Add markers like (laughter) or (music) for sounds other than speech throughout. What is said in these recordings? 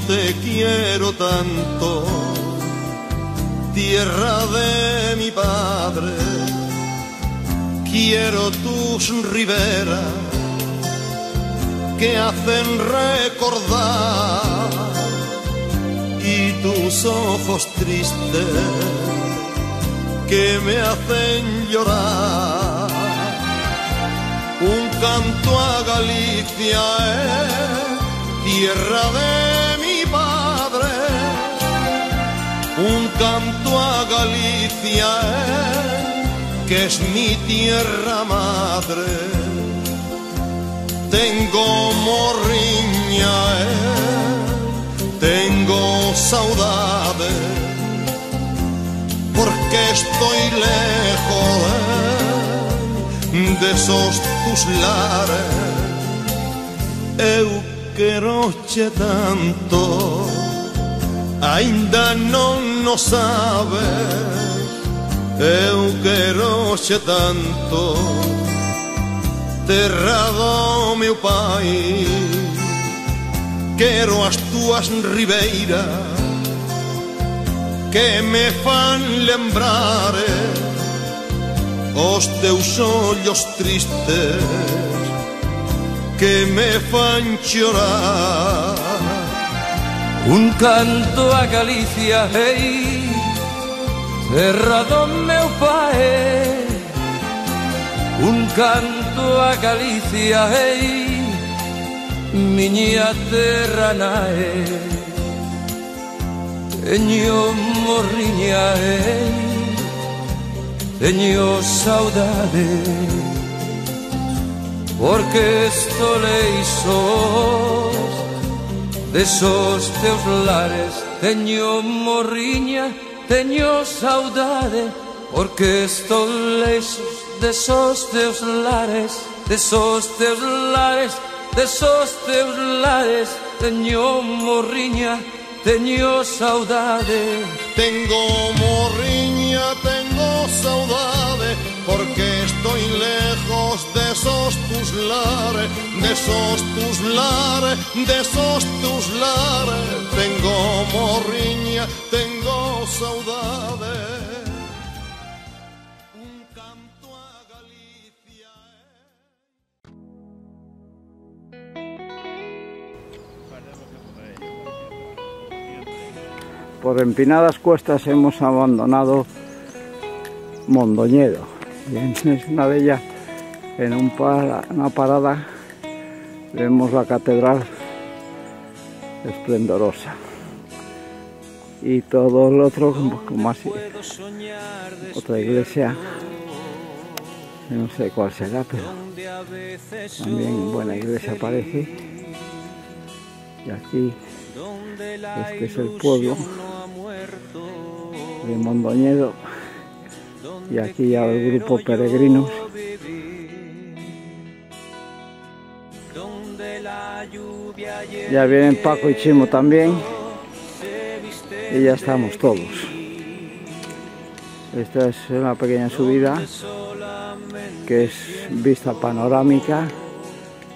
Te quiero tanto, tierra de mi padre. Quiero tus riberas que hacen recordar y tus ojos tristes que me hacen llorar. Un canto a Galicia, tierra de Un canto a Galicia, que es mi tierra madre. Tengo morriña, tengo saudades porque estoy lejos de esos tus lares. Eu quero che tanto, Ainda non nos sabes Eu quero xe tanto Terra do meu pai. Quero as túas ribeiras Que me fan lembrar eh, Os teus ollos tristes Que me fan chorar. Un canto a Galicia, ei, terra do meu pai. Un canto a Galicia, ei, miña terra nae. Teño morriña, ei, teño saudade. Porque estou leixos Desos teus lares teño morriña, teño saudade Porque estou leixos desos teus lares Desos teus lares, desos teus lares. Teño morriña, teño saudade. Tengo morriña, tengo saudade Porque estoy lejos de esos tus lares De esos tus lares, de esos tus lares Tengo morriña, tengo saudade Por empinadas cuestas hemos abandonado Mondoñedo. En (laughs) una de ellas, en una parada, vemos la catedral esplendorosa. Y todo el otro, como así, otra iglesia, no sé cuál será, pero también buena iglesia parece. Y aquí, este es el pueblo de Mondoñedo y aquí ya el grupo Peregrinos. Ya vienen Paco y Chimo también y ya estamos todos. Esta es una pequeña subida que es vista panorámica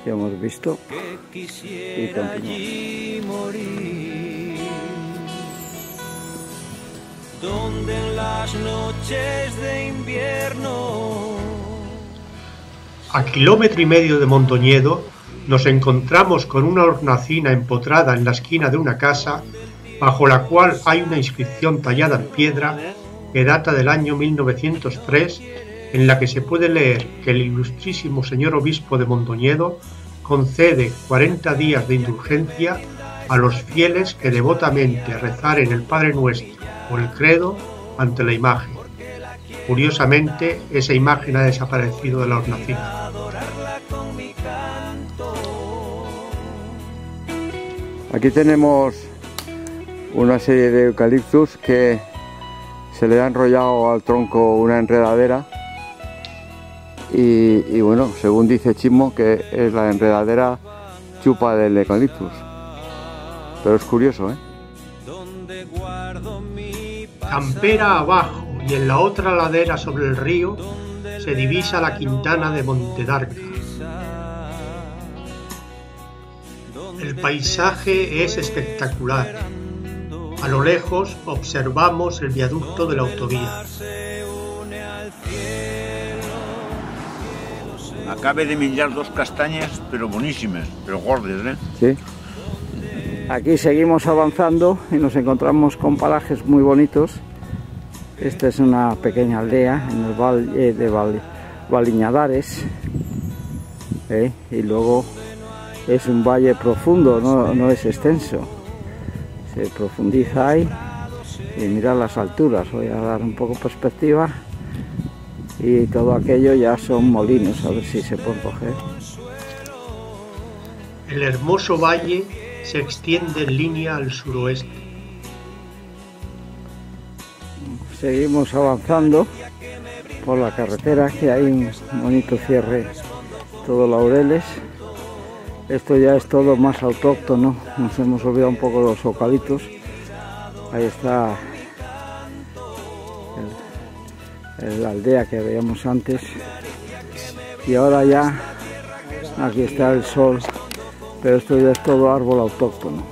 que hemos visto y continuamos. Donde en las noches de invierno. A kilómetro y medio de Montoñedo nos encontramos con una hornacina empotrada en la esquina de una casa, bajo la cual hay una inscripción tallada en piedra que data del año 1903, en la que se puede leer que el ilustrísimo señor obispo de Montoñedo concede 40 días de indulgencia a los fieles que devotamente rezaren el Padre Nuestro por el credo ante la imagen. Curiosamente, esa imagen ha desaparecido de la hornacina. Aquí tenemos una serie de eucaliptus que se le ha enrollado al tronco una enredadera y, y, bueno, según dice Chismo que es la enredadera chupa del eucaliptus. Pero es curioso, ¿eh? Campera abajo y en la otra ladera sobre el río se divisa la quintana de Montedarca. El paisaje es espectacular. A lo lejos observamos el viaducto de la autovía. Acabe de menjar dos castanyes, però boníssimes, però gordes, eh? Sí. Aquí seguimos avanzando y nos encontramos con parajes muy bonitos. Esta es una pequeña aldea en el valle de Val- Valiñadares. ¿eh? Y luego es un valle profundo, no, no es extenso. Se profundiza ahí y mira las alturas. Voy a dar un poco perspectiva. Y todo aquello ya son molinos, a ver si se pueden coger. El hermoso valle se extiende en línea al suroeste. Seguimos avanzando por la carretera, que hay un bonito cierre, todo laureles. Esto ya es todo más autóctono, nos hemos olvidado un poco los eucaliptos. Ahí está la aldea que veíamos antes. Y ahora ya, aquí está el sol, pero esto ya es todo árbol autóctono.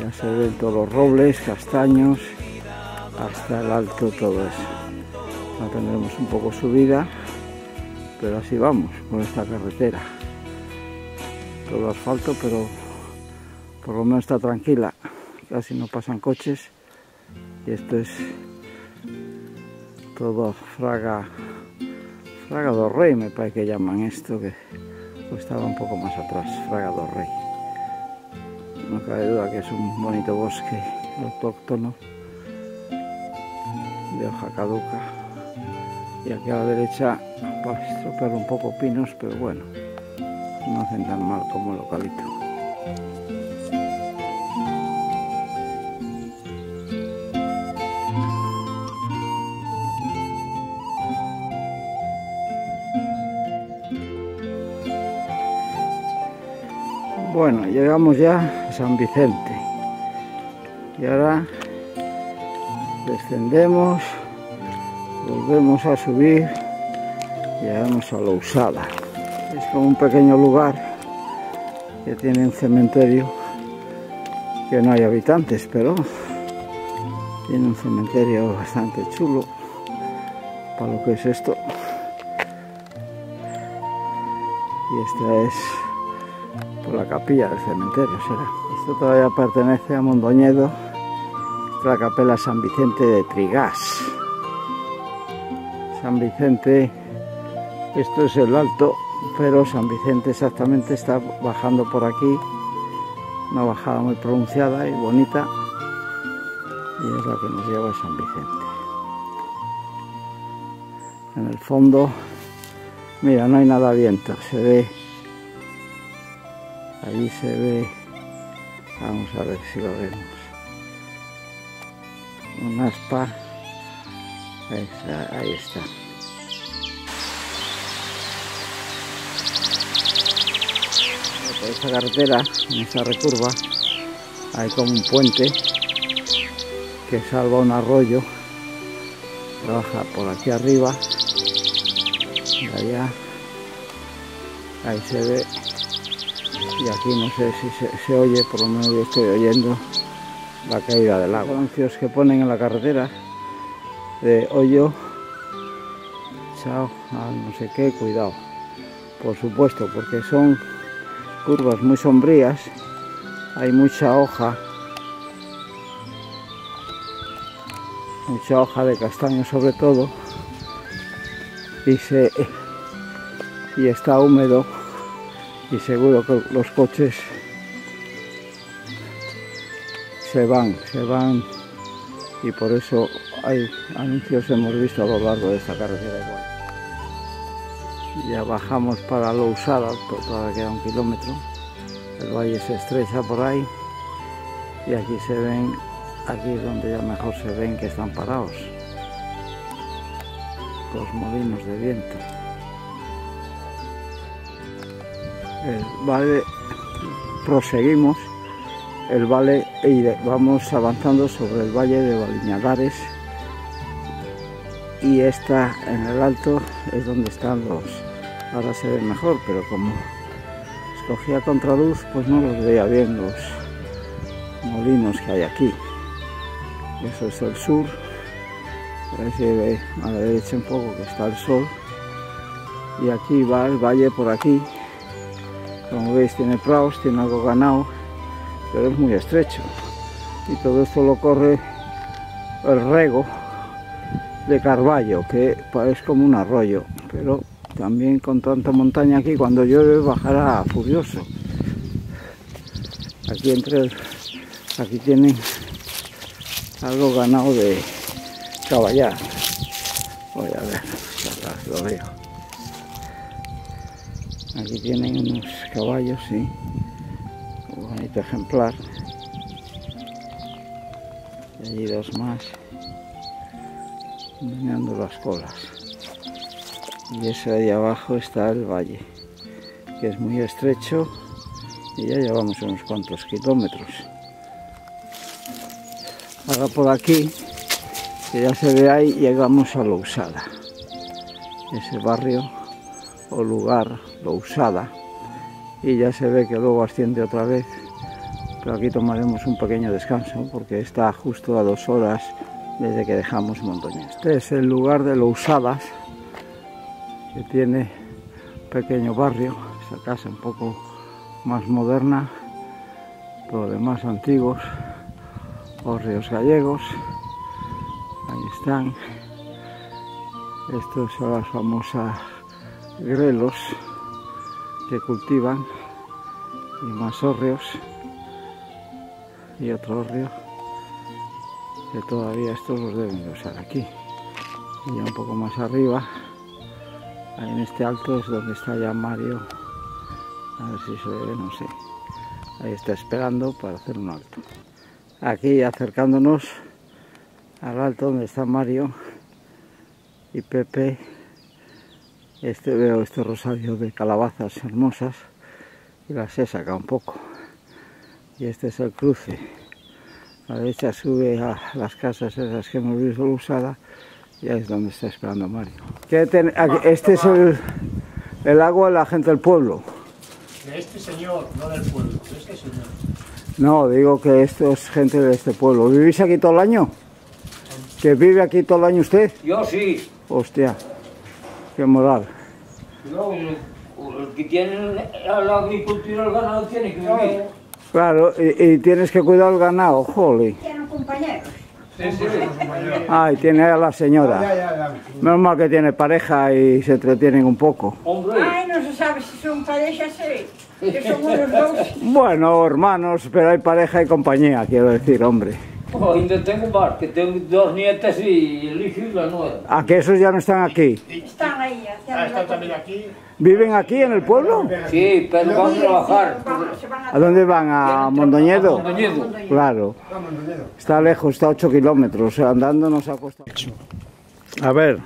Ya se ven todos los robles, castaños, hasta el alto todo eso. Ahora tendremos un poco subida, pero así vamos por esta carretera. Todo asfalto, pero por lo menos está tranquila. Casi no pasan coches. Y esto es todo Fraga, Fraga do Rey, me parece que llaman esto, que estaba un poco más atrás, Fraga do Rey. No cabe duda que es un bonito bosque autóctono de hoja caduca. Y aquí a la derecha, para estropear un poco pinos, pero bueno, no hacen tan mal como el localito. Bueno, llegamos ya a San Vicente. Y ahora descendemos, volvemos a subir y llegamos a la Usada. Es como un pequeño lugar que tiene un cementerio que no hay habitantes, pero tiene un cementerio bastante chulo para lo que es esto. Y esta es capilla del cementerio, será. Esto todavía pertenece a Mondoñedo, la capela San Vicente de Trigás. San Vicente, esto es el alto, pero San Vicente exactamente está bajando por aquí, una bajada muy pronunciada y bonita, y es la que nos lleva a San Vicente. En el fondo, mira, no hay nada viento, se ve, allí se ve, vamos a ver si lo vemos, un aspa, ahí está. por esa carretera, en esa recurva, hay como un puente que salva un arroyo, que baja por aquí arriba, y allá, ahí se ve, y aquí no sé si se, oye, por lo menos yo estoy oyendo la caída del agua. Anuncios que ponen en la carretera de hoyo, chao, a no sé qué, cuidado, por supuesto, porque son curvas muy sombrías, hay mucha hoja, mucha hoja de castaño sobre todo, y se y está húmedo y seguro que los coches se van, se van y por eso hay anuncios hemos visto a lo largo de esta carretera igual. Ya bajamos para lo usada, todavía queda un kilómetro. El valle se estrecha por ahí y aquí se ven, aquí es donde ya mejor se ven que están parados los molinos de viento. El vale, proseguimos. El vale y vamos avanzando sobre el valle de Baliñadares y esta en el alto es donde están los ahora se ve mejor pero como escogía contraluz pues no los veía bien los molinos que hay aquí. Eso es el sur ahí se ve a la derecha un poco que está el sol. Y aquí va el valle por aquí como veis tiene praos, tiene algo ganado pero es muy estrecho y todo esto lo corre el rego de Carballo, que es como un arroyo, pero también con tanta montaña aquí, cuando llueve bajará furioso. Aquí entre tienen algo ganado de caballar. Voy a ver, lo veo. Aquí tienen unos caballos, sí. Un bonito ejemplar. Y allí dos más mirando las colas. Y ese ahí abajo está el valle, que es muy estrecho y ya llevamos unos cuantos kilómetros. Ahora por aquí, que ya se ve ahí, llegamos a Lousada, ese barrio o lugar Lousada, y ya se ve que luego asciende otra vez, pero aquí tomaremos un pequeño descanso porque está justo a dos horas desde que dejamos Montoñés. Este es el lugar de Lousadas, que tiene pequeño barrio, esta casa un poco más moderna, pero demás antiguos, los ríos gallegos, ahí están. Estos son las famosas grelos que cultivan y más hórreos y otro hórreo que todavía estos los deben de usar aquí. Y ya un poco más arriba, ahí en este alto es donde está ya Mario. A ver si se ve, no sé. Ahí está esperando para hacer un alto. Aquí acercándonos al alto donde está Mario y Pepe. Este veo este rosario de calabazas hermosas y las he sacado un poco. Y este es el cruce a la derecha sube a las casas esas que hemos visto usada y ahí es donde está esperando Mario. este es el, el agua de la gente del pueblo. De este señor, no del pueblo, de este señor. No, digo que esto es gente de este pueblo. ¿Vivís aquí todo el año? ¿Que vive aquí todo el año usted? Yo sí. Hostia, qué moral. No, el que tiene la agricultura, el ganado tiene que vivir. Claro, y, tienes que cuidar el ganado, jole. Tienen compañeros. Sí, sí, Ay, tiene a la señora. Menos mal que tiene pareja y se entretienen un poco. Hombre. Ay, no se sabe si son pareja, sí. Que son unos dos. Bueno, hermanos, pero hay pareja y compañía, quiero decir, hombre. Oh, ainda tengo un bar, que tengo dos nietas y el hijo y la nueva. ¿A que esos ya no están aquí? Están ahí. Ah, están también aquí. ¿Viven aquí en el pueblo? Sí, pero van a trabajar. A... ¿A dónde van? ¿A Mondoñedo? Mondoñedo. Claro. Está lejos, está a 8 kilómetros. Andando nos ha costado. A ver,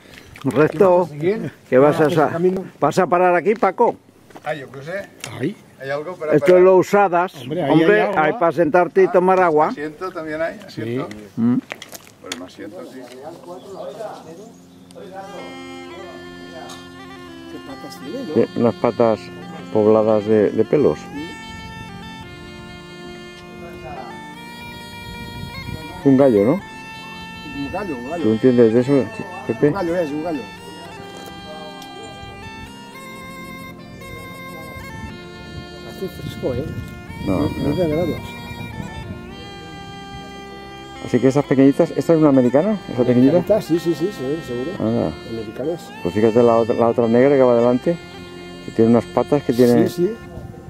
recto. ¿Qué vas a, sa- vas a parar aquí, Paco? Ah, yo qué sé. Ahí. ¿Hay algo para Esto es lo usadas. Hombre, ahí Hombre, hay para sentarte y tomar agua. asiento también hay? ¿Asiento? Mm. Pues más asiento, sí. Las patas pobladas de, de pelos. Es un gallo, ¿no? Un gallo, un ¿Tú gallo. entiendes de eso, Pepe? Un gallo es, un gallo. Hace fresco, ¿eh? No, no. 9 grados. Así que esas pequeñitas, ¿esta es una americana? ¿Esa pequeñita? Sí, sí, sí, seguro. Americanas. Pues fíjate la otra, la otra negra que va adelante, que tiene unas patas que tiene Sí, sí.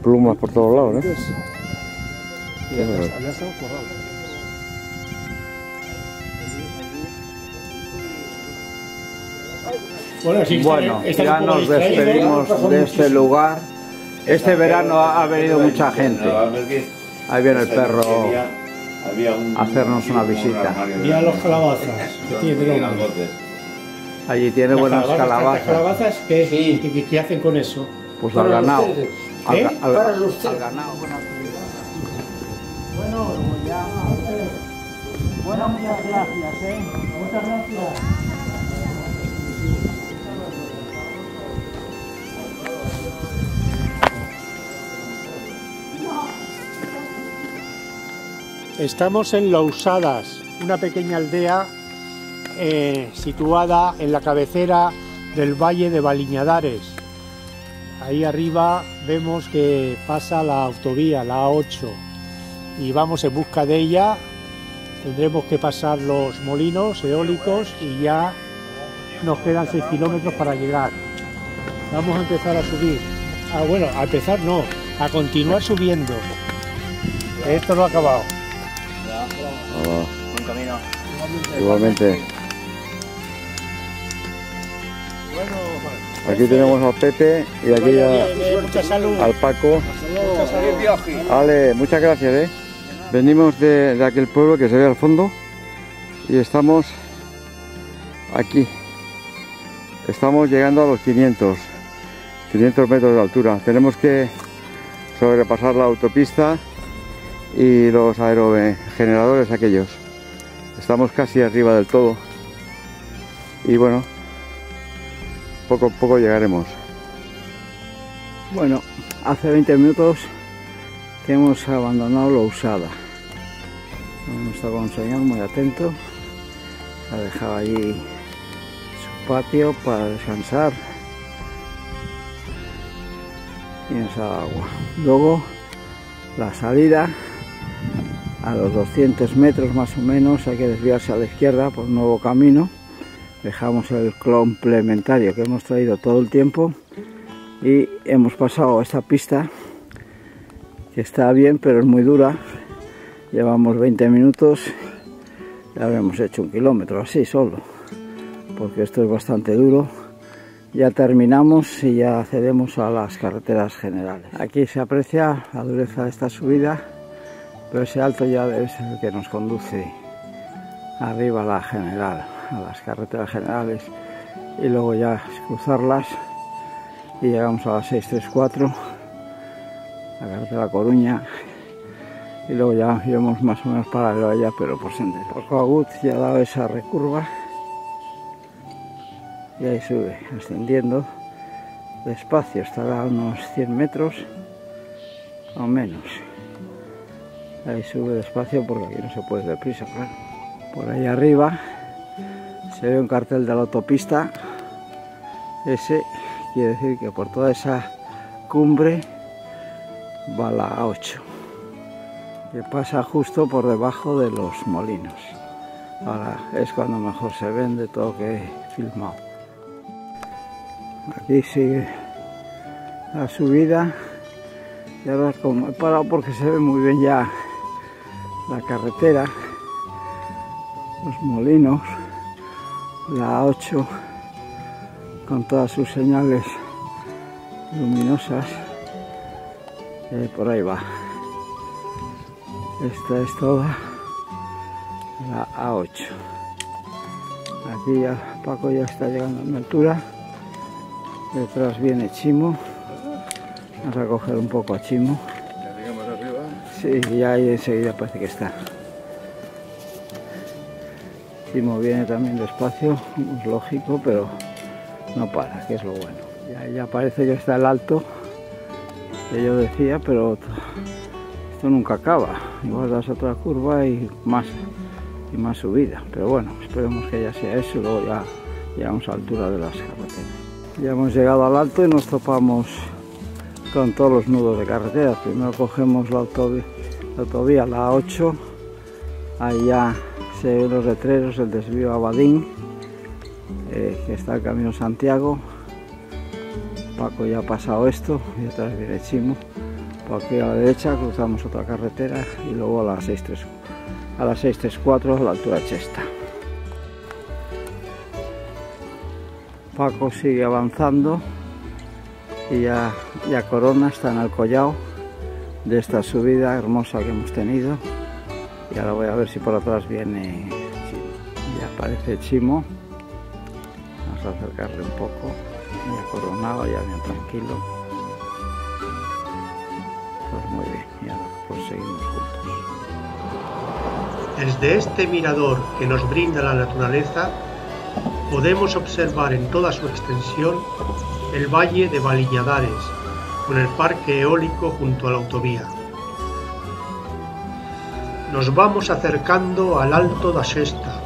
plumas por todos lados, ¿eh? Y bueno. allá está un corral. Bueno, sí, Bueno, ya nos despedimos de este lugar Este verano ha ha venido mucha gente. Ahí viene el perro a hacernos una visita. Y a los calabazas. Allí tiene buenas calabazas, calabazas. ¿qué, qué- qué- qué hacen con eso? Pues al ganado. Al, ¿Eh? al- Para al ganado. Bueno, ya. Bueno, muchas gracias, ¿eh? Muchas gracias. Estamos en Lousadas, una pequeña aldea eh, situada en la cabecera del valle de Baliñadares. Ahí arriba vemos que pasa la autovía, la A8, y vamos en busca de ella. Tendremos que pasar los molinos eólicos y ya nos quedan 6 kilómetros para llegar. Vamos a empezar a subir. Ah, bueno, a empezar no, a continuar subiendo. Esto no ha acabado. Buen camino. Igualmente. Aquí tenemos al Pepe y aquí a- Mucha salud. al Paco. Ale, muchas gracias, ¿eh? Venimos de, de aquel pueblo que se ve al fondo y estamos aquí. Estamos llegando a los 500, 500 metros de altura. Tenemos que sobrepasar la autopista y los aerogeneradores aquellos. Estamos casi arriba del todo. Y bueno, poco a poco llegaremos. Bueno, hace 20 minutos que hemos abandonado la usada. Hemos estado un señor muy atento. Ha dejado allí su patio para descansar. Y nos ha agua. Luego la salida a los 200 metros más o menos hay que desviarse a la izquierda por un nuevo camino. Dejamos el complementario que hemos traído todo el tiempo y hemos pasado esta pista que está bien pero es muy dura. Llevamos 20 minutos y habremos hecho un kilómetro así solo porque esto es bastante duro. Ya terminamos y ya accedemos a las carreteras generales. Aquí se aprecia la dureza de esta subida pero ese alto ya ser el que nos conduce arriba a la general a las carreteras generales y luego ya cruzarlas y llegamos a la 634 la carretera Coruña y luego ya iremos más o menos paralelo allá pero por sendero Coagut ya ha dado esa recurva y ahí sube ascendiendo despacio estará unos 100 metros o menos ahí sube despacio porque aquí no se puede deprisa claro. Por ahí arriba se ve un cartel de la autopista. Ese quiere decir que por toda esa cumbre va la A8 que pasa justo por debajo de los molinos. Ahora es cuando mejor se ven de todo lo que he filmado. Aquí sigue la subida. Y ahora como he parado porque se ve muy bien ya la carretera los molinos la A8 con todas sus señales luminosas. Eh, por ahí va. Esta es toda la A8 aquí ya Paco ya está llegando a mi altura. Detrás viene Chimo. Vamos a coger un poco a Chimo. Sí, ya ahí enseguida parece que está. Chimo viene también despacio, es lógico, pero no para, que es lo bueno. Ya, parece que está el alto que yo decía, pero esto nunca acaba. Igual das otra curva y más y más subida. Pero bueno, esperemos que ya sea eso luego ya llegamos a altura de las carreteras. Ya hemos llegado al alto y nos topamos con todos los nudos de carretera. Primero cogemos la autovía, la, autovía, la A8, ahí ya se ven los letreros, el desvío a Badín, eh, que está el camino Santiago. Paco ya ha pasado esto y detrás viene Chimo. Por aquí a la derecha cruzamos otra carretera y luego a la 634, a la 634 a la altura de Chesta. Paco sigue avanzando y ya, ya Corona está en el collao de esta subida hermosa que hemos tenido. Y ahora voy a ver si por atrás viene Chimo. ya aparece Chimo. Vamos a acercarle un poco ya coronado ya bien tranquilo. Pues muy bien y ahora pues seguimos juntos. Desde este mirador que nos brinda la naturaleza, podemos observar en toda su extensión el valle de Valiñadares, con el parque eólico junto a la autovía. Nos vamos acercando al Alto da Sesta,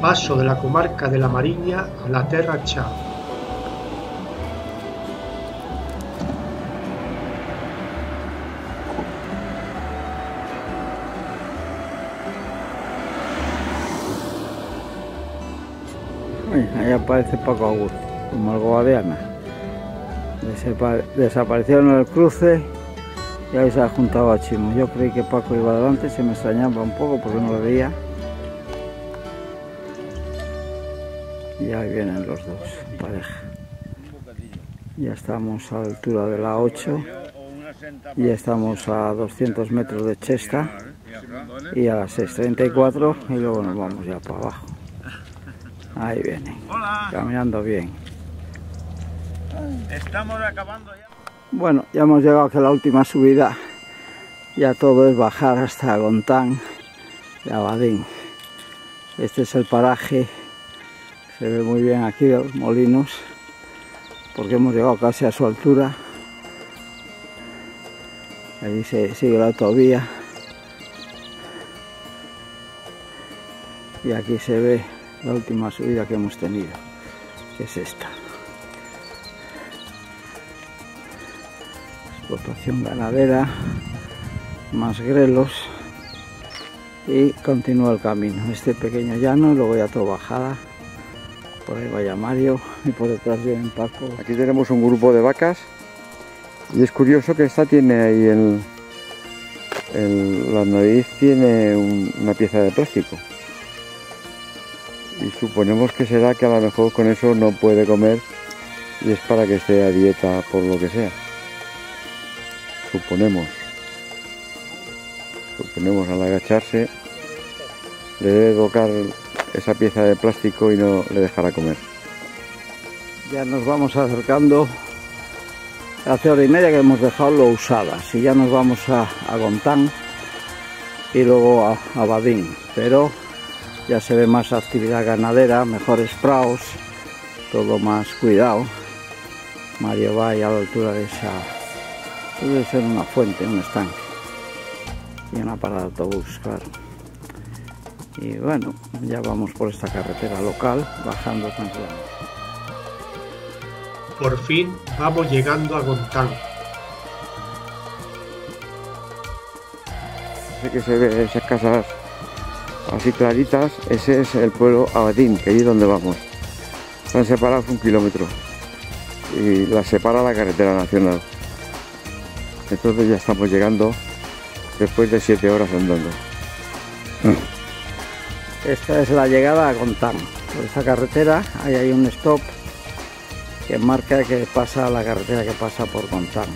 paso de la comarca de la Mariña a la Terra. Uy, ahí aparece Paco Augusto, como el Guadiana. En el cruce y ahí se ha juntado a Chimo. Yo creí que Paco iba adelante, se me extrañaba un poco porque no lo veía. Y ahí vienen los dos, pareja. Ya estamos a la altura de la 8 y estamos a 200 metros de Chesta y a las 6.34 y luego nos vamos ya para abajo. Ahí vienen, caminando bien. Estamos acabando ya. Bueno, ya hemos llegado a la última subida. Ya todo es bajar hasta Gontán y Abadín. Este es el paraje. Se ve muy bien aquí de los molinos. Porque hemos llegado casi a su altura. Allí se sigue la autovía. Y aquí se ve la última subida que hemos tenido. Que es esta. Explotación ganadera, más grelos y continúa el camino. Este pequeño llano, luego ya todo bajada. Por ahí vaya Mario y por detrás viene Paco. Aquí tenemos un grupo de vacas y es curioso que esta tiene ahí el, el- la nariz tiene un- una pieza de plástico y suponemos que será que a lo mejor con eso no puede comer y es para que esté a dieta por lo que sea. Suponemos. Suponemos al agacharse le debe tocar esa pieza de plástico y no le dejará comer. Ya nos vamos acercando hace hora y media que hemos dejado lo usadas y ya nos vamos a, a y luego a, a Badín. Pero ya se ve más actividad ganadera, mejores praos, todo más cuidado. Mario va a la altura de esa, debe ser una fuente, un estanque y una parada de autobús, claro. Y bueno, ya vamos por esta carretera local, bajando tranquilamente. Por fin vamos llegando a Gontán. Ese que se ve esas casas así claritas, ese es el pueblo Abadín, que ahí es donde vamos. Están separados un kilómetro y la separa la carretera nacional. Entonces ya estamos llegando después de siete horas andando. Esta es la llegada a Gontán. Por esta carretera hay un stop que marca que pasa la carretera que pasa por Gontán.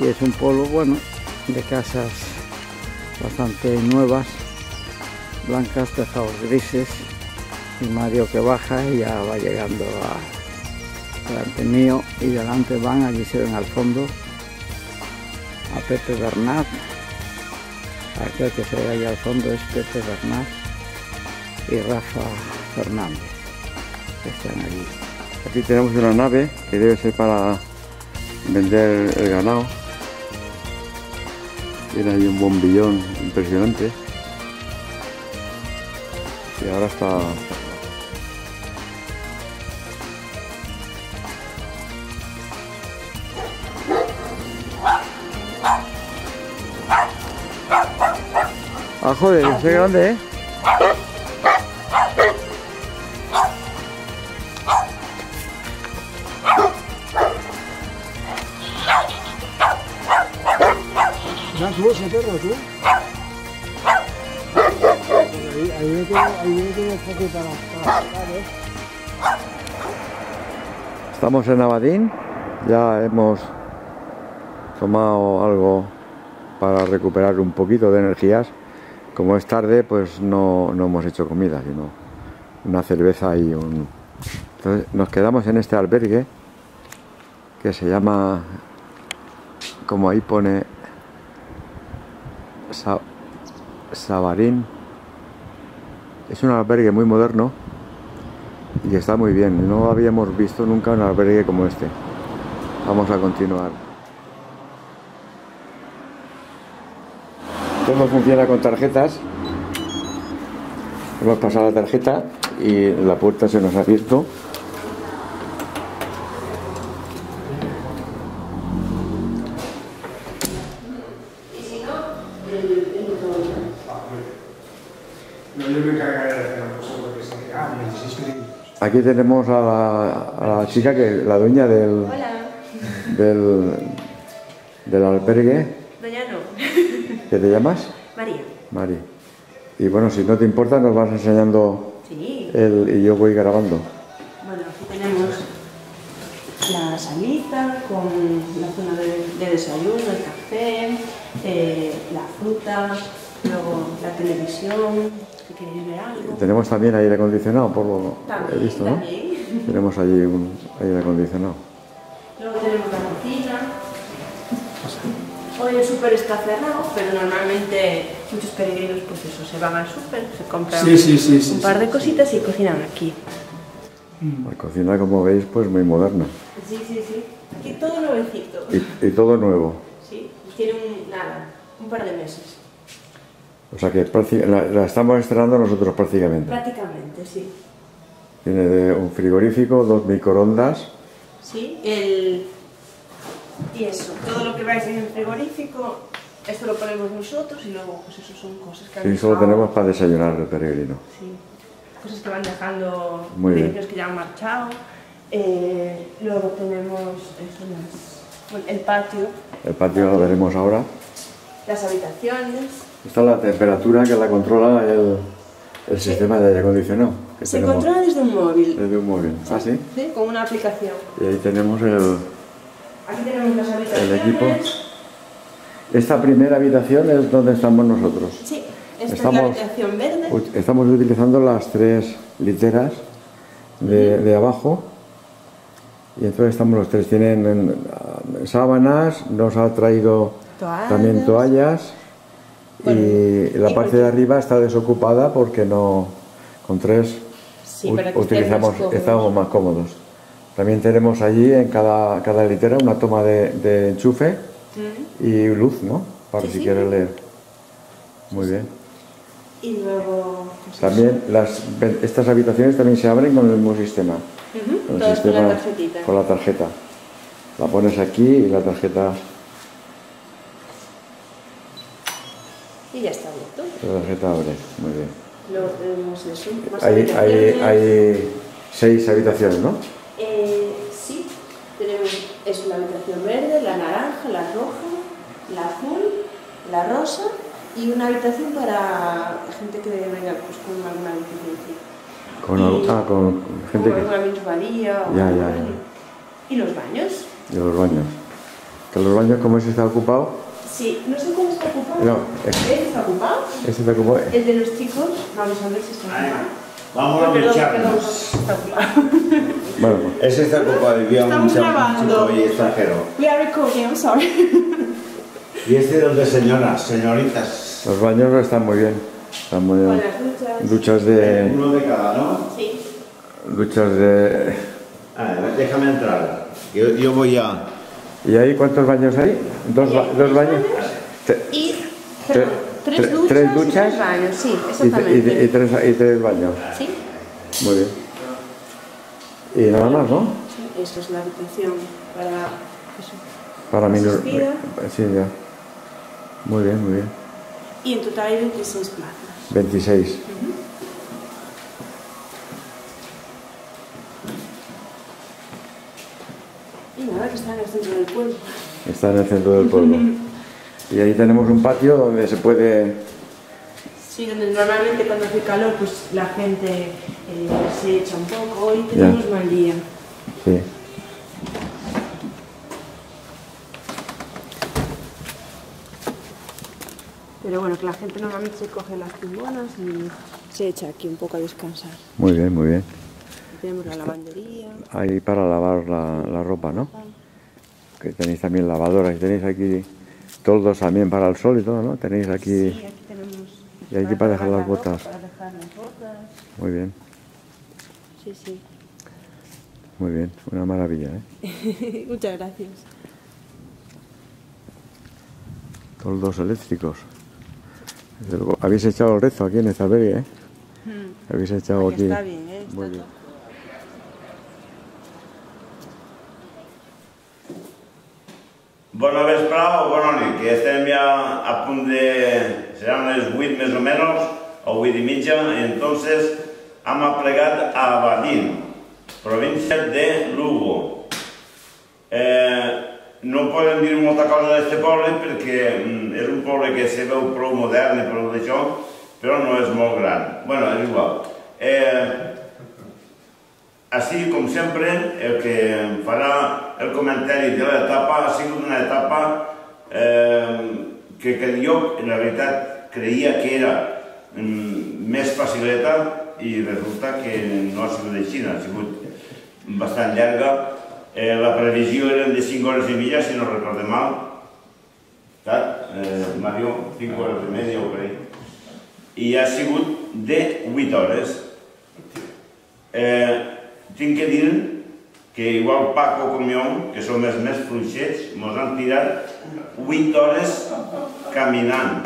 Y es un pueblo bueno de casas bastante nuevas, blancas, tejados grises y Mario que baja y ya va llegando a delante mío y delante van, allí se ven al fondo a Pepe Bernat Aquel que se ve allá al fondo es Pepe Bernat y Rafa Fernández, que están allí. Aquí tenemos una nave que debe ser para vender el ganado. Tiene ahí un bombillón impresionante. Y ahora está Ah, joder, ese grande, ¿eh? Ya tú, ese perro, tú. Ahí, ahí tengo, ahí tengo poco para, para ¿eh? Estamos en Abadín, ya hemos tomado algo para recuperar un poquito de energías. Como es tarde, pues no, no hemos hecho comida, sino una cerveza y un... Entonces nos quedamos en este albergue que se llama, como ahí pone, Sa- Sabarín. Es un albergue muy moderno y está muy bien. No habíamos visto nunca un albergue como este. Vamos a continuar. Todo funciona con tarjetas. Hemos pasado la tarjeta y la puerta se nos ha abierto. No, yo me encargaré de hacer la cosa porque se 16 pedidos. Aquí tenemos a la, a la chica que la dueña del, del del albergue. ¿Qué te llamas? María. Mari. Y bueno, si no te importa, nos vas enseñando Sí. el, y yo voy grabando. Bueno, aquí tenemos la salita con la zona de, de desayuno, el café, eh, la fruta, luego la televisión, si queréis ver algo. Tenemos también aire acondicionado, por lo También, he visto, ¿no? también. Tenemos allí un aire acondicionado. Luego tenemos la cocina. Hoy el súper está cerrado, pero normalmente muchos peregrinos pues eso, se van al súper, se compran Sí, sí, sí, sí, un par de cositas y cocinan aquí. La cocina, como veis, pues muy moderna. Sí, sí, sí. Aquí todo nuevecito. Y, y todo nuevo. Sí, tiene un, nada, un par de meses. O sea que la, la estamos estrenando nosotros prácticamente. Prácticamente, sí. Tiene de un frigorífico, dos microondas. Sí, el... Y eso, todo lo que vais en el frigorífico, esto lo ponemos nosotros y luego, pues eso son cosas que han Y solo tenemos para desayunar el peregrino. Sí, cosas que van dejando Muy bien. que ya han marchado. Eh, luego tenemos eso, el patio, El patio lo veremos ahora. las habitaciones. Esta es la temperatura que la controla el, el sistema de aire acondicionado. Que Se tenemos controla desde un móvil, desde un móvil. Ah, sí. ¿sí? con una aplicación. Y ahí tenemos el, Aquí tenemos las habitaciones. el equipo. Esta primera habitación es donde estamos nosotros. Sí, esta Estamos- es la habitación verde. Estamos utilizando las tres literas de, de abajo y entonces estamos los tres. Tienen en, ah, sábanas, nos ha traído Toallas. también toallas y la y parte de arriba está desocupada porque no con tres Sí, utilizamos, estamos más cómodos. También tenemos allí en cada, cada litera una toma de, de enchufe Mm. y luz, ¿no? Para Sí, si sí. quieres leer. Muy bien. Y luego. pues También las, estas habitaciones también se abren con el mismo sistema. Con el Todas con la tarjetita. con la tarjeta. La pones aquí y la tarjeta, Y ya está abierto. la tarjeta abre. Muy bien. Más Hay, hay, habitaciones. hay seis habitaciones, ¿no? Eso, la habitación verde, la naranja, la roja, la azul, la rosa y una habitación para gente que venga pues, con alguna deficiencia. Con, Y- ah, con gente Con que... alguna minusvalía o Ya, ya, ya. Y los baños. De los baños. Que los baños, como ese está ocupado, Sí, no sé cómo está ocupado. No, es- ¿Este está ocupado? está ocupado. El de los chicos, vamos a ver si está ocupado. Vamos a lucharnos. Bueno, (laughs) Ese está ocupado, vivía un Estamos chico grabando. y extranjero. We are recording, I'm sorry. (laughs) Y este donde señoras, señoritas. los baños están muy bien. Están muy bien. las duchas. Duchas de... Uno de cada, ¿no? Sí. Duchas de... A ver, déjame entrar. Yo, yo voy a. ¿Y ahí cuántos baños hay? ¿Dos, ba- dos baños? Te- Y perdón, tres, tre- duchas tres y tres baños, sí, Y, te- y exactamente. te- y tres, y tres baños. Sí, Muy bien. Y nada más, ¿no? sí, eso es la habitación para eso. Para mí... Sí, ya. Muy bien, muy bien. Y en total hay 26 plazas. 26. Y nada, que está en el centro del pueblo. Está en el centro del pueblo. (laughs) Y ahí tenemos un patio donde se puede... Sí, donde normalmente cuando hace calor pues la gente eh, se echa un poco. Hoy tenemos buen día. Sí. Pero bueno, que la gente normalmente se coge las timbonas y se echa aquí un poco a descansar. Muy bien, muy bien. Tenemos la lavandería. Ahí para lavar la, la ropa, ¿no? Ah. Que tenéis también lavadoras, tenéis aquí toldos también para el sol y todo, ¿no? Tenéis aquí... Sí, aquí tenemos. Y aquí para dejar las botas. Para dejar las botas. Muy bien, Sí, sí. muy bien. Una maravilla, ¿eh? (laughs) Muchas gracias. Toldos eléctricos. Habéis echado el rezo aquí en esta feria, ¿eh? Hmm. Habéis echado Aquí aquí... está bien, ¿eh? Está Muy bien. Bona vesprada o bona nit, que estem ja a punt de... seran les 8 més o menys, o 8 i mitja, i entonces hem aplegat a Badín, província de Lugo. Eh, no podem dir molta cosa d'aquest poble perquè mm, és un poble que se veu prou modern i prou d'això, però no és molt gran. bueno, és igual. Eh, així, com sempre, el que farà el comentari de l'etapa ha sigut una etapa eh, que, que jo, en la veritat, creia que era mm, més facileta i resulta que no ha sigut així, ha sigut bastant llarga. Eh, la previsió eren de 5 hores i mitja, si no recorde mal. Clar, eh, Mario, 5 hores i media o per ahí. I ha sigut de 8 hores. Eh, tinc que dir que igual Paco com jo, que som els més fluixets, mos han tirat 8 hores caminant.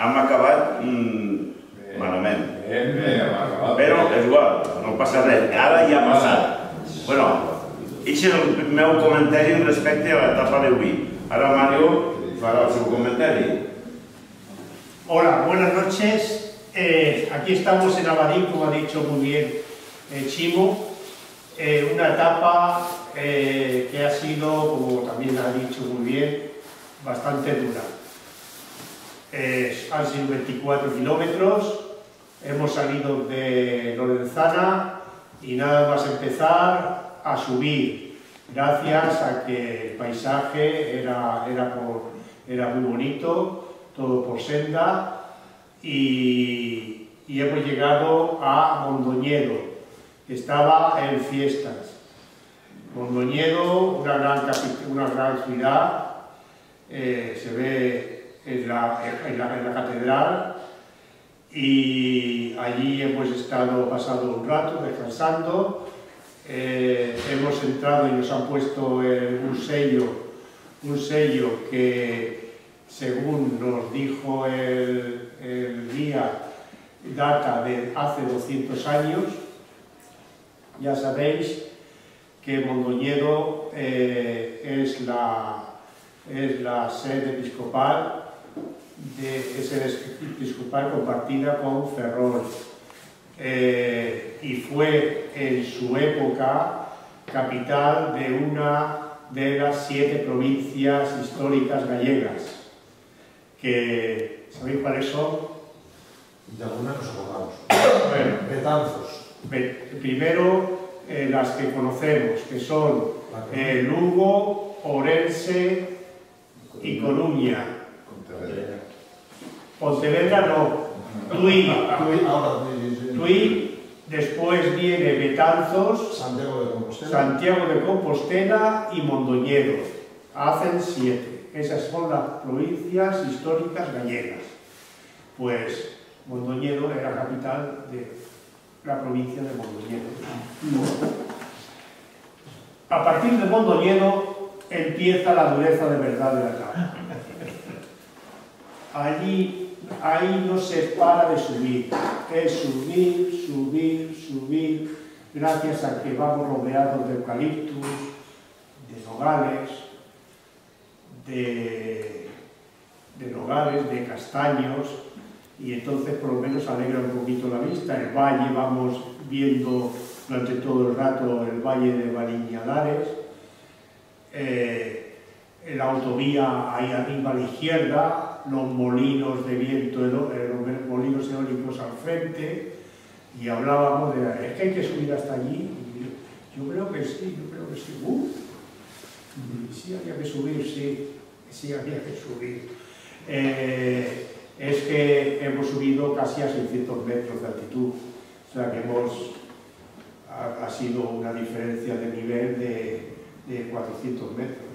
Hem acabat mm, malament. Però és igual, no passa res. Ara ja ha passat. Bueno, aquest és el meu comentari respecte a l'etapa d'avui. Ara Mario farà el seu comentari. Hola, buenas noches. Eh, aquí estamos en Abadín, como ha dicho muy bien eh, Chimo. Eh, una etapa eh, que ha sido, como también ha dicho muy bien, bastante dura. Eh, han sido 24 kilómetros, hemos salido de Lorenzana y nada más empezar a subir, gracias a que el paisaje era, era, muy bonito, todo por senda, y, y hemos llegado a Mondoñedo, estaba en fiestas. Mondoñedo, una gran, una gran ciudad, eh, se ve en la, en la- catedral y allí hemos estado pasado un rato descansando. Eh, hemos entrado y nos han puesto un sello, un sello que según nos dijo el, el guía data de hace 200 años. Ya sabéis que Mondoñedo eh, es, la, es la sede episcopal, de, es sede episcopal compartida con Ferrol. Eh, y fue en su época capital de una de las siete provincias históricas gallegas, que ¿sabéis cuáles son? De alguna nos acordamos. Bueno, Betanzos. Primero, eh, las que conocemos, que son eh, Lugo, Orense y Coruña. Pontevedra no. Tui. Tui. Tui, después viene Betanzos, Santiago de Compostela. Santiago de Compostela y Mondoñedo. Hacen siete. Esas son las provincias históricas gallegas. Pues Mondoñedo era capital de la provincia de Mondoñedo. A partir de Mondoñedo empieza la dureza de verdad de la etapa. Allí, ahí no se para de subir, es subir, subir, subir, gracias a que vamos rodeados de eucaliptus, de nogales, de nogales, de castaños, y entonces por lo menos alegra un poquito la vista. El valle, vamos viendo durante todo el rato el valle de Baliñadares, eh, la autovía ahí arriba a la izquierda, los molinos de viento, los molinos eólicos al frente, y hablábamos de, es que hay que subir hasta allí. Yo, yo creo que sí, yo creo que sí. Uh, sí había que subir, sí, sí había que subir. eh, es que hemos subido casi a 600 metros de altitud. O sea que hemos, ha, sido una diferencia de nivel de, de 400 metros,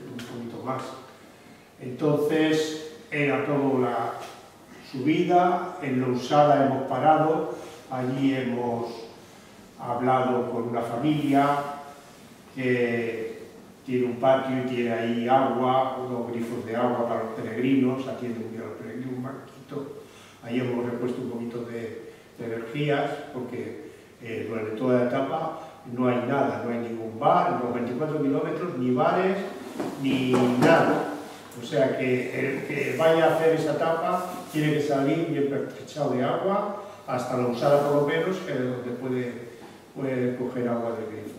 un poquito más. Entonces era todo la subida, en la usada hemos parado, allí hemos hablado con una familia que tiene un patio y tiene ahí agua, unos grifos de agua para los peregrinos, atiende muy bien a los peregrinos. Ahí hemos repuesto un poquito de, de energías porque eh, durante toda la etapa no hay nada, no hay ningún bar, los 24 kilómetros, ni bares, ni nada. O sea que el que vaya a hacer esa etapa tiene que salir bien pertrechado de agua, hasta la usada por lo menos, que es donde puede, puede coger agua del grifo.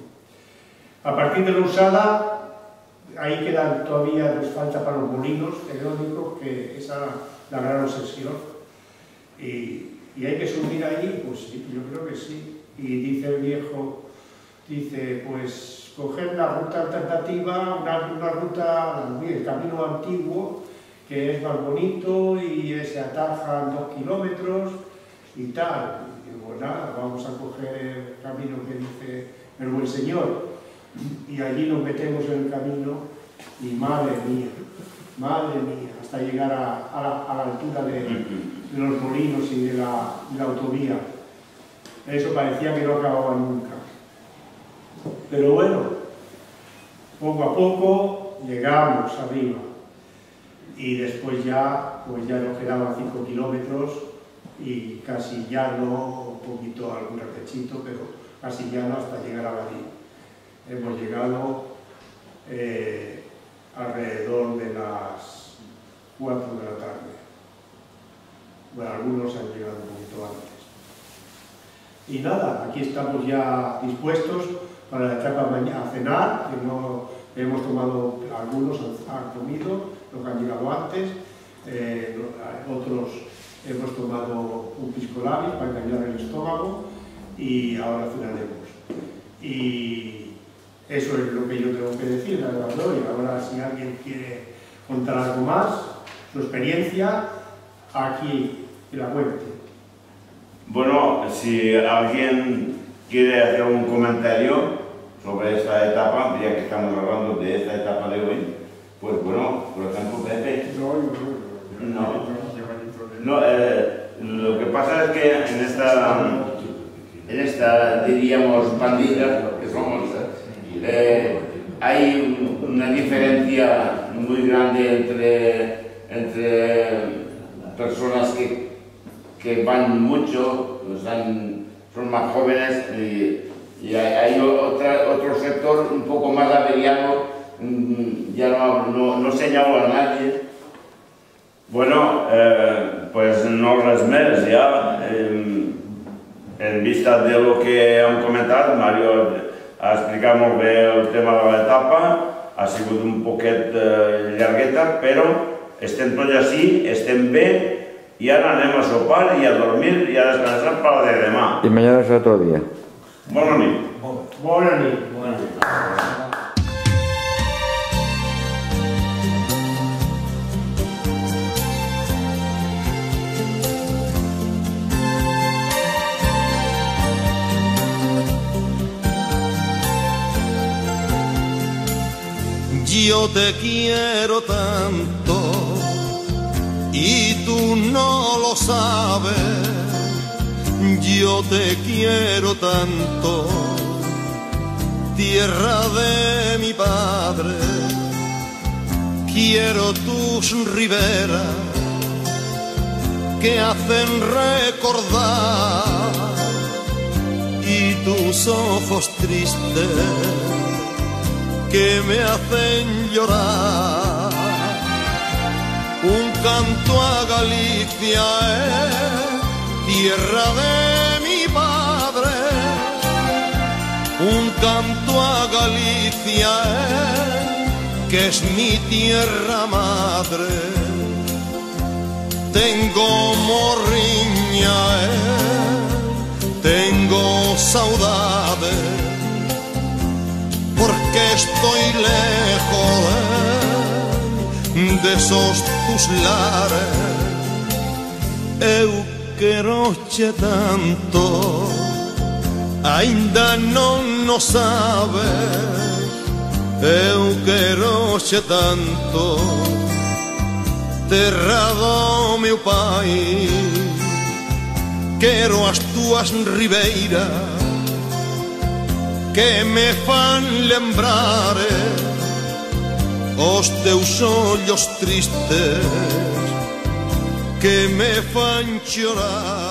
A partir de la usada, ahí quedan todavía, nos falta para los molinos eólicos, que esa es la gran obsesión. Y, hay que subir ahí, pues sí, yo creo que sí. Y dice el viejo, dice, pues coger la ruta alternativa, una, una ruta, el camino antiguo, que es más bonito y se atajan dos kilómetros y tal. Y digo, nada, vamos a coger el camino que dice el buen señor. Y allí nos metemos en el camino y madre mía, madre mía, hasta llegar a, a, la, a la, altura de, de, los molinos y de la, autovía. Eso parecía que no acababa nunca. Pero bueno, poco a poco llegamos arriba y después ya, pues ya nos quedaban 5 kilómetros y casi ya no, un poquito algún repechito, pero casi ya no hasta llegar a Badí. Hemos llegado eh, alrededor de las 4 de la tarde. Bueno, algunos han llegado un poquito antes. Y nada, aquí estamos ya dispuestos para la etapa a cenar, que no hemos tomado, algunos han, comido, los que han llegado antes, eh, otros hemos tomado un pisco para engañar el estómago y ahora cenaremos. Y eso es lo que yo tengo que decir, la verdad, y ahora si alguien quiere contar algo más, su experiencia, aquí la cuente. Bueno, si alguien quiere hacer un comentario sobre esta etapa, ya que estamos hablando de esta etapa de hoy, pues bueno, por ejemplo, Pepe. No, no. no eh, lo que pasa es que en esta, en esta diríamos, pandilla que somos, eh, hay una diferencia muy grande entre, entre personas que, que van mucho, están, son más jóvenes y, y hay, otra, otro sector un poco más averiado, ya no, no, no señalo a nadie. Bueno, eh, pues no res més, ja. Eh, en vista de lo que hem comentat, Mario ha explicat molt bé el tema de l'etapa, ha sigut un poquet eh, llargueta, però estem tots així, estem bé, i ara anem a sopar i a dormir i a descansar per la de demà. Y mañana es otro día. Bona nit. Bona nit. Bona nit. Yo te quiero tanto y tú no lo sabes. Yo te quiero tanto, tierra de mi padre. Quiero tus riberas que hacen recordar y tus ojos tristes que me hacen llorar. Canto a Galicia es tierra de mi padre. Un canto a Galicia es que es mi tierra madre. Tengo morriña, eh, tengo saudades porque estoy lejos de esos tus lares eu quero che tanto ainda non no sabes eu quero che tanto terra do meu pai. Quero as tuas ribeiras que me fan lembrares os teus ollos tristes que me fan chorar.